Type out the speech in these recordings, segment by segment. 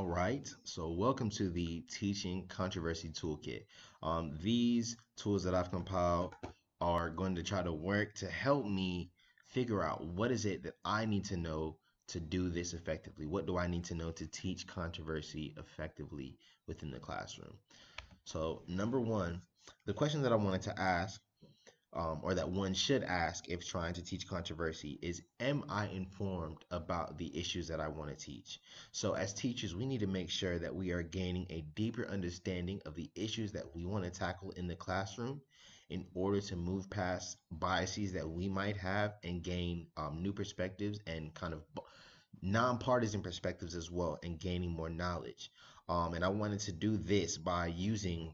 All right, so welcome to the Teaching Controversy Toolkit. Um, these tools that I've compiled are going to try to work to help me figure out what is it that I need to know to do this effectively. What do I need to know to teach controversy effectively within the classroom? So, number one, the question that I wanted to ask um, or that one should ask if trying to teach controversy is am i informed about the issues that i want to teach? So as teachers we need to make sure that we are gaining a deeper understanding of the issues that we want to tackle in the classroom in order to move past biases that we might have and gain um, new perspectives and kind of nonpartisan perspectives as well and gaining more knowledge. Um, and i wanted to do this by using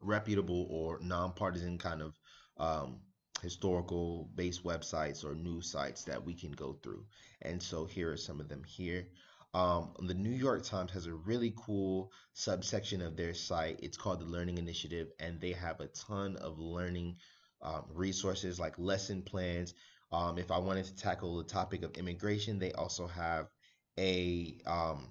reputable or nonpartisan kind of um, historical based websites or news sites that we can go through. And so here are some of them here. Um, the New York Times has a really cool subsection of their site. It's called the Learning Initiative, and they have a ton of learning um, resources like lesson plans. Um, if I wanted to tackle the topic of immigration, they also have a um,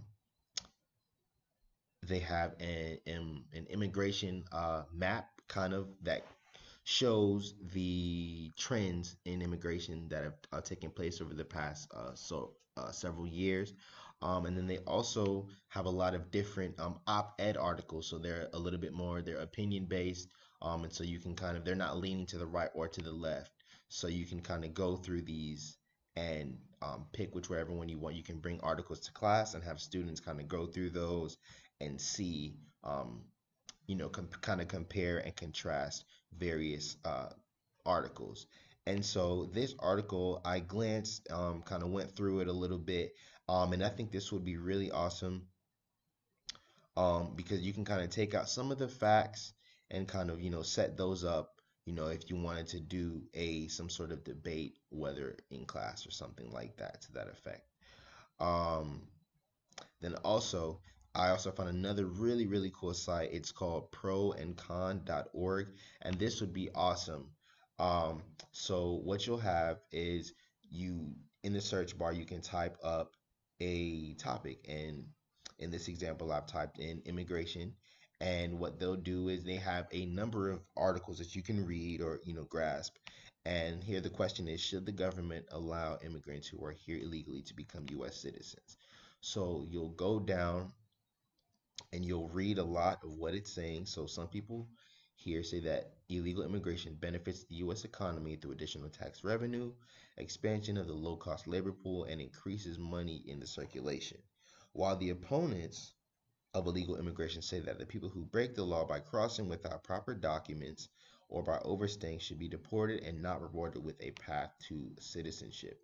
they have an, an immigration uh, map kind of that shows the trends in immigration that have uh, taken place over the past uh, so uh, several years. Um, and then they also have a lot of different um, op-ed articles, so they're a little bit more they're opinion based, um, and so you can kind of they're not leaning to the right or to the left, so you can kind of go through these and um, pick whichever one you want. You can bring articles to class and have students kind of go through those and see um, you know, kind of compare and contrast various uh, articles. And so this article, I glanced, um, kind of went through it a little bit, um, and I think this would be really awesome um, because you can kind of take out some of the facts and kind of, you know, set those up, you know, if you wanted to do a some sort of debate, whether in class or something like that to that effect. Um, then also, I also found another really, really cool site. It's called proandcon.org, and this would be awesome. Um, so what you'll have is you in the search bar you can type up a topic, and in this example, I've typed in immigration. And what they'll do is they have a number of articles that you can read or you know grasp. And here the question is: Should the government allow immigrants who are here illegally to become U.S. citizens? So you'll go down and you'll read a lot of what it's saying. So some people here say that illegal immigration benefits the U.S. economy through additional tax revenue, expansion of the low-cost labor pool, and increases money in the circulation. While the opponents of illegal immigration say that the people who break the law by crossing without proper documents or by overstaying should be deported and not rewarded with a path to citizenship.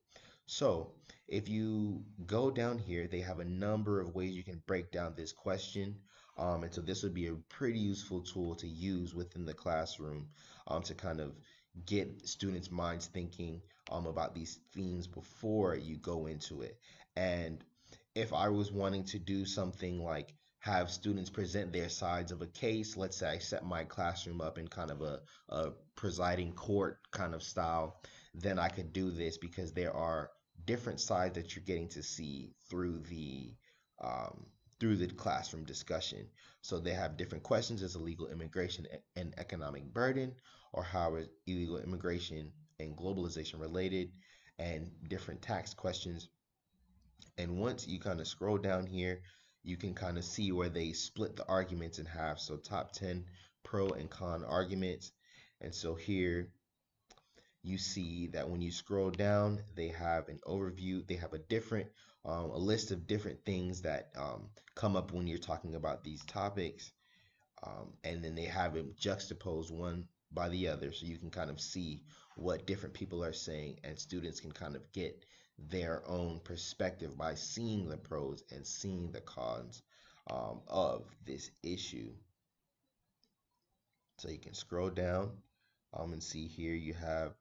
So if you go down here, they have a number of ways you can break down this question. Um, and so this would be a pretty useful tool to use within the classroom um, to kind of get students' minds thinking um, about these themes before you go into it. And if I was wanting to do something like have students present their sides of a case, let's say I set my classroom up in kind of a, a presiding court kind of style, then I could do this because there are different sides that you're getting to see through the um, through the classroom discussion. So they have different questions as illegal immigration and economic burden, or how is illegal immigration and globalization related, and different tax questions. And once you kind of scroll down here, you can kind of see where they split the arguments in half. So top 10 pro and con arguments. And so here you see that when you scroll down, they have an overview. They have a different, um, a list of different things that um, come up when you're talking about these topics. Um, and then they have them juxtaposed one by the other so you can kind of see what different people are saying and students can kind of get their own perspective by seeing the pros and seeing the cons um, of this issue. So you can scroll down um, and see here you have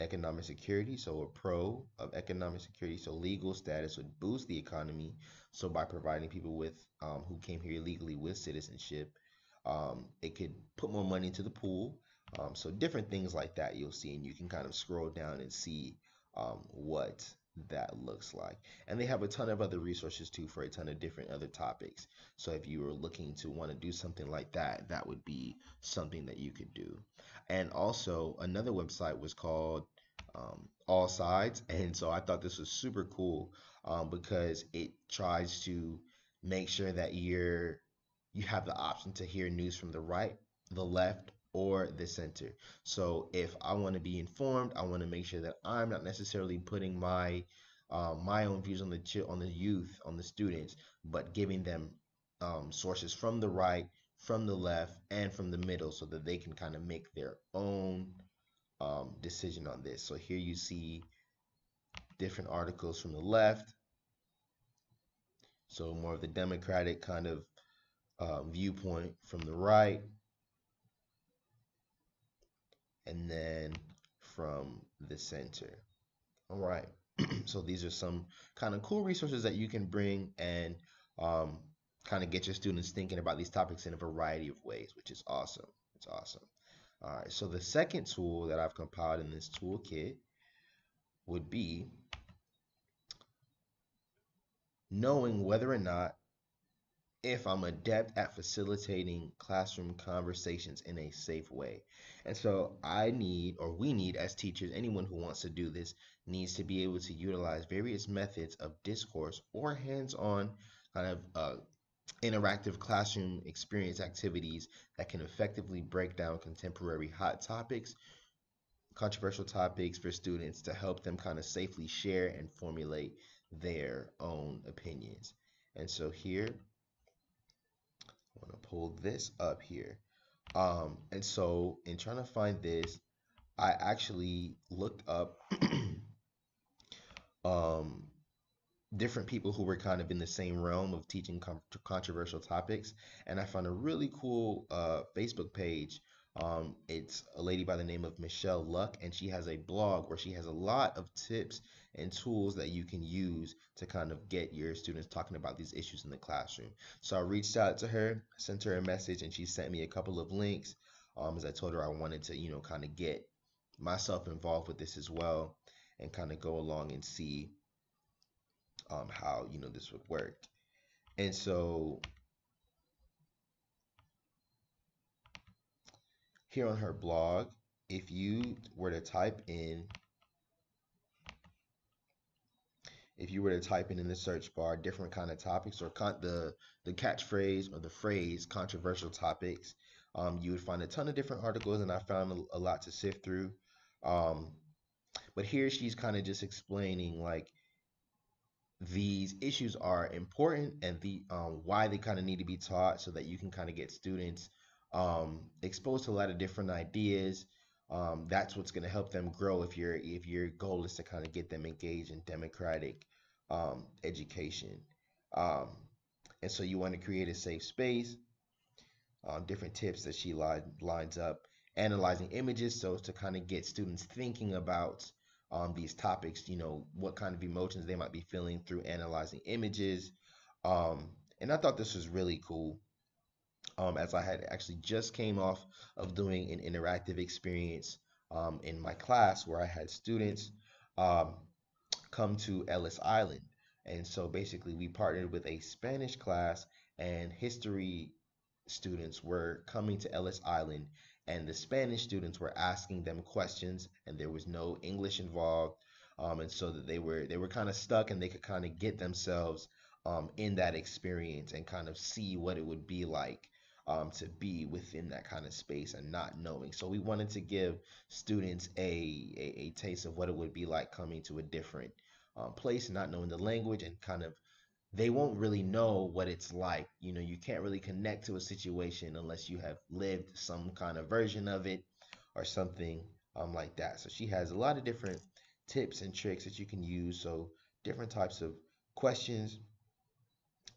economic security. So a pro of economic security. So legal status would boost the economy. So by providing people with um, who came here illegally with citizenship, um, it could put more money into the pool. Um, so different things like that you'll see, and you can kind of scroll down and see um, what that looks like. And they have a ton of other resources too for a ton of different other topics. So if you were looking to want to do something like that, that would be something that you could do. And also another website was called um, All Sides. And so I thought this was super cool um, because it tries to make sure that you're you have the option to hear news from the right, the left, or the center. So if I want to be informed, I want to make sure that I'm not necessarily putting my um, my own views on the on the youth, on the students, but giving them um, sources from the right, from the left, and from the middle, so that they can kind of make their own um, decision on this. So here you see different articles from the left. So more of the democratic kind of uh, viewpoint from the right and then from the center. All right. so these are some kind of cool resources that you can bring and um, kind of get your students thinking about these topics in a variety of ways, which is awesome. It's awesome. All right. So the second tool that I've compiled in this toolkit would be knowing whether or not if I'm adept at facilitating classroom conversations in a safe way. And so I need, or we need as teachers, anyone who wants to do this needs to be able to utilize various methods of discourse or hands on kind of uh, interactive classroom experience activities that can effectively break down contemporary hot topics, controversial topics for students to help them kind of safely share and formulate their own opinions. And so here I want to pull this up here. Um, and so in trying to find this, I actually looked up um, different people who were kind of in the same realm of teaching controversial topics. And I found a really cool uh, Facebook page um, it's a lady by the name of Michelle Luck, and she has a blog where she has a lot of tips and tools that you can use to kind of get your students talking about these issues in the classroom. So I reached out to her, sent her a message, and she sent me a couple of links. Um, as I told her I wanted to, you know, kind of get myself involved with this as well, and kind of go along and see um, how you know this would work. And so here on her blog, if you were to type in if you were to type in in the search bar different kind of topics or the the catchphrase or the phrase controversial topics um, you would find a ton of different articles and i found a, a lot to sift through um, but here she's kind of just explaining like these issues are important and the um, why they kind of need to be taught so that you can kind of get students um, exposed to a lot of different ideas. Um, that's what's going to help them grow if your if your goal is to kind of get them engaged in democratic um, education. Um, and so you want to create a safe space. Um, different tips that she li lines up, analyzing images, so to kind of get students thinking about um, these topics. You know what kind of emotions they might be feeling through analyzing images. Um, and I thought this was really cool um, as I had actually just came off of doing an interactive experience um, in my class where I had students um, come to Ellis Island. And so basically, we partnered with a Spanish class, and history students were coming to Ellis Island, and the Spanish students were asking them questions, and there was no English involved. Um, and so that they were they were kind of stuck and they could kind of get themselves um, in that experience and kind of see what it would be like um, to be within that kind of space and not knowing. So we wanted to give students a, a, a taste of what it would be like coming to a different um, place, not knowing the language and kind of they won't really know what it's like. You know, you can't really connect to a situation unless you have lived some kind of version of it or something um, like that. So she has a lot of different tips and tricks that you can use. So different types of questions,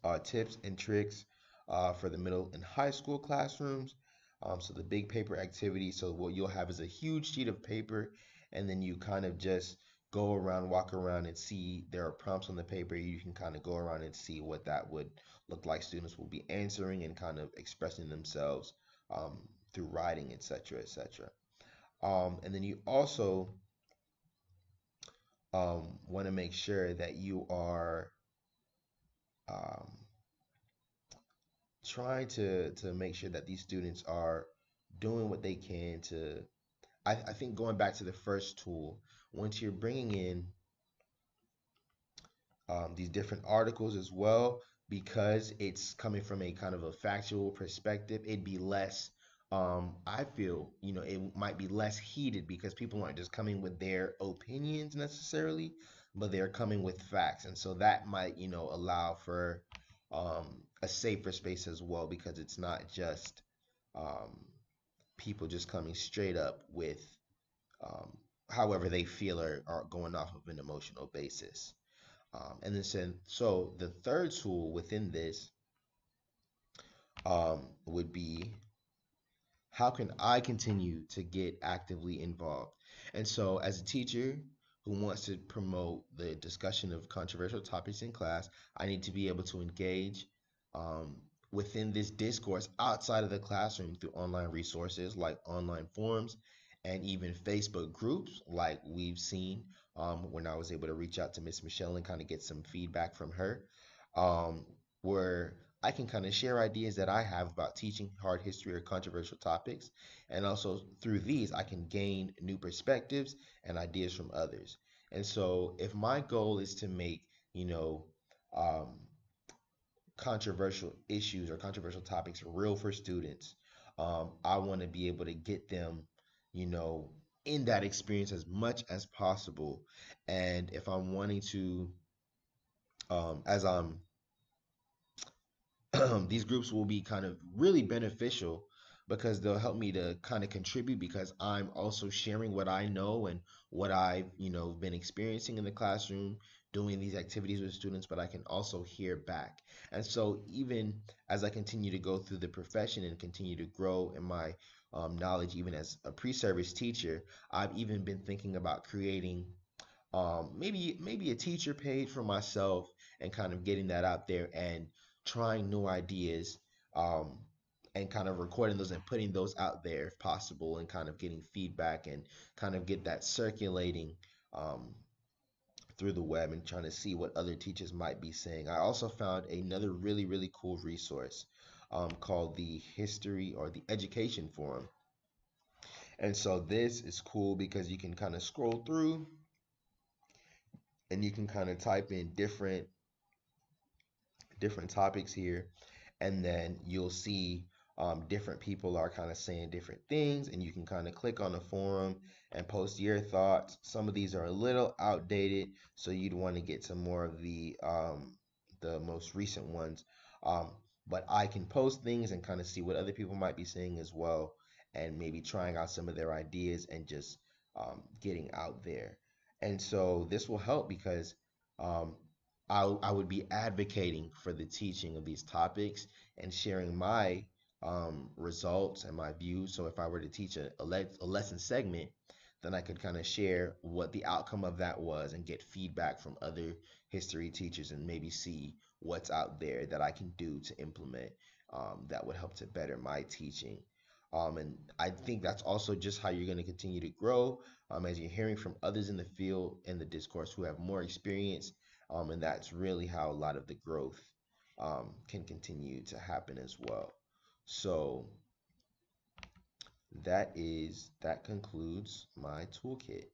uh, tips and tricks uh, for the middle and high school classrooms. Um, so the big paper activity. So what you'll have is a huge sheet of paper, and then you kind of just go around, walk around, and see there are prompts on the paper. You can kind of go around and see what that would look like. Students will be answering and kind of expressing themselves um, through writing, etc., etc. Um, and then you also um, want to make sure that you are um, trying to to make sure that these students are doing what they can to I, I think going back to the first tool once you're bringing in um, these different articles as well because it's coming from a kind of a factual perspective it'd be less um, I feel you know it might be less heated because people aren't just coming with their opinions necessarily but they're coming with facts. And so that might you know allow for um, a safer space as well because it's not just um, people just coming straight up with um, however they feel or are going off of an emotional basis. Um, and then so the third tool within this um, would be how can I continue to get actively involved? And so as a teacher who wants to promote the discussion of controversial topics in class, I need to be able to engage um, within this discourse outside of the classroom through online resources like online forums and even Facebook groups, like we've seen um, when I was able to reach out to Miss Michelle and kind of get some feedback from her, um, where I can kind of share ideas that I have about teaching hard history or controversial topics. And also through these, I can gain new perspectives and ideas from others. And so, if my goal is to make, you know, um, controversial issues or controversial topics real for students, um, I want to be able to get them you know, in that experience as much as possible. And if I'm wanting to, um, as I'm, these groups will be kind of really beneficial because they'll help me to kind of contribute because I'm also sharing what I know and what I've, you know, been experiencing in the classroom doing these activities with students, but I can also hear back. And so even as I continue to go through the profession and continue to grow in my um, knowledge, even as a pre-service teacher, I've even been thinking about creating um, maybe maybe a teacher page for myself and kind of getting that out there and trying new ideas um, and kind of recording those and putting those out there if possible and kind of getting feedback and kind of get that circulating um, through the web and trying to see what other teachers might be saying. I also found another really, really cool resource um, called the History or the Education Forum. And so this is cool because you can kind of scroll through and you can kind of type in different different topics here and then you'll see um, different people are kind of saying different things and you can kind of click on the forum and post your thoughts some of these are a little outdated so you'd want to get some more of the um, the most recent ones um, but I can post things and kind of see what other people might be saying as well, and maybe trying out some of their ideas and just um, getting out there. And so this will help because um, I, I would be advocating for the teaching of these topics and sharing my um, results and my views. So if I were to teach a, a, le a lesson segment, then I could kind of share what the outcome of that was and get feedback from other history teachers and maybe see what's out there that I can do to implement um, that would help to better my teaching. Um, and I think that's also just how you're going to continue to grow um, as you're hearing from others in the field and the discourse who have more experience. Um, and that's really how a lot of the growth um, can continue to happen as well. So that is that concludes my toolkit.